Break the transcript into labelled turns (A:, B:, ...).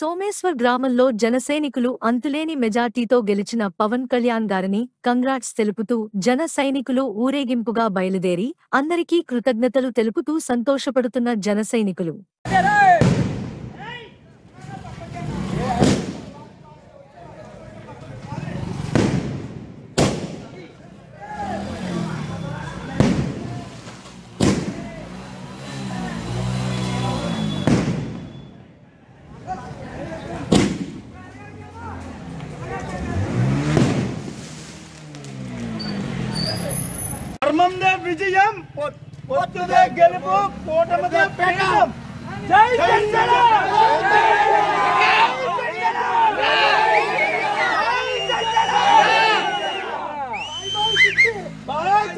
A: సోమేశ్వర్ గ్రామంలో జనసైనికులు అంతులేని మెజార్టీతో గెలిచిన పవన్ కళ్యాణ్ గారిని కంగ్రాట్స్ తెలుపుతూ జన సైనికులు ఊరేగింపుగా బయలుదేరి అందరికీ కృతజ్ఞతలు తెలుపుతూ సంతోషపడుతున్న జన సైనికులు
B: ధర్మందే విజయం. పొత్తుదే గెలుపు. కూటమిదే పెట్టం జై జనసేన! బాయ్